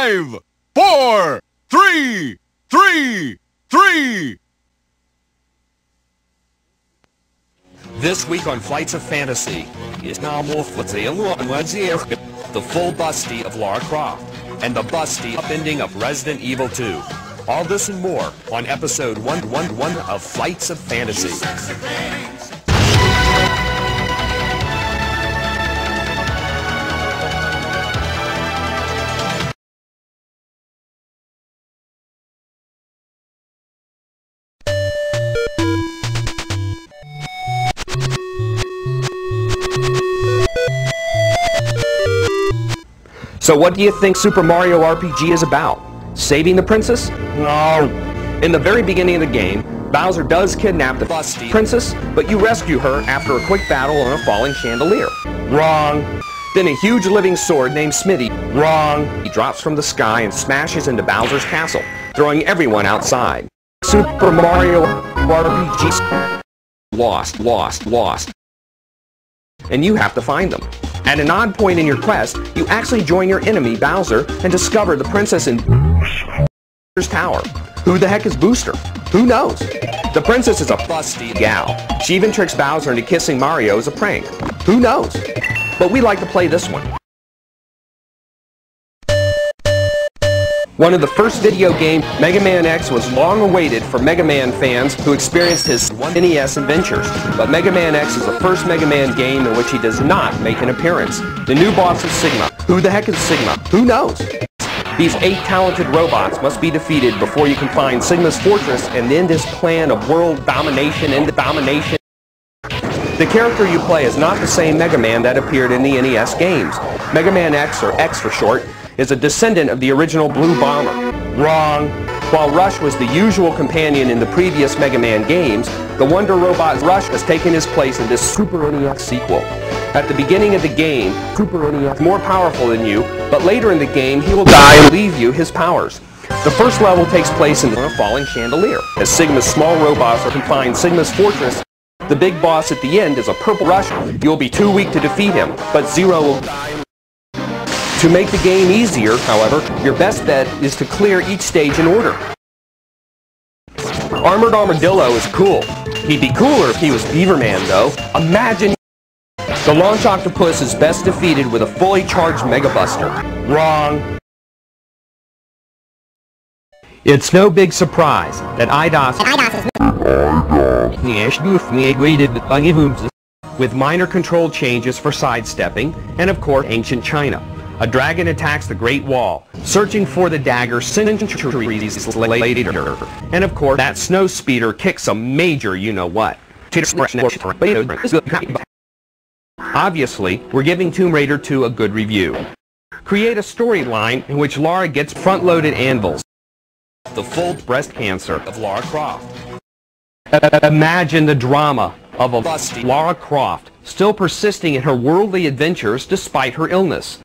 Five, four, three, three, three. This week on Flights of Fantasy is now more for the the full busty of Lara Croft and the busty ending of Resident Evil 2. All this and more on episode 111 of Flights of Fantasy. So what do you think Super Mario RPG is about? Saving the princess? No. In the very beginning of the game, Bowser does kidnap the busty princess, but you rescue her after a quick battle on a falling chandelier. Wrong. Then a huge living sword named Smithy. Wrong. He drops from the sky and smashes into Bowser's castle, throwing everyone outside. Super Mario RPG. Lost, lost, lost. And you have to find them. At an odd point in your quest, you actually join your enemy, Bowser, and discover the princess in Bowser's Tower. Who the heck is Booster? Who knows? The princess is a busty gal. She even tricks Bowser into kissing Mario as a prank. Who knows? But we like to play this one. One of the first video games, Mega Man X, was long awaited for Mega Man fans who experienced his NES adventures. But Mega Man X is the first Mega Man game in which he does not make an appearance. The new boss is Sigma. Who the heck is Sigma? Who knows? These eight talented robots must be defeated before you can find Sigma's fortress and end his plan of world domination and domination. The character you play is not the same Mega Man that appeared in the NES games. Mega Man X, or X for short, is a descendant of the original Blue Bomber. Wrong. While Rush was the usual companion in the previous Mega Man games, the Wonder Robot Rush has taken his place in this Super NES sequel. At the beginning of the game, Super NES is more powerful than you, but later in the game he will die and leave you his powers. The first level takes place in a falling chandelier. As Sigma's small robots are confined Sigma's fortress, the big boss at the end is a purple rush. You'll be too weak to defeat him, but Zero will die to make the game easier, however, your best bet is to clear each stage in order. Armored Armadillo is cool. He'd be cooler if he was Beaverman, though. Imagine the Launch Octopus is best defeated with a fully charged Mega Buster. Wrong. It's no big surprise that Eidos, with minor control changes for sidestepping, and of course ancient China. A dragon attacks the Great Wall, searching for the dagger later. And of course, that snow speeder kicks a major you-know-what. Obviously, we're giving Tomb Raider 2 a good review. Create a storyline in which Lara gets front-loaded anvils. The full breast cancer of Lara Croft. Imagine the drama of a Lara Croft still persisting in her worldly adventures despite her illness.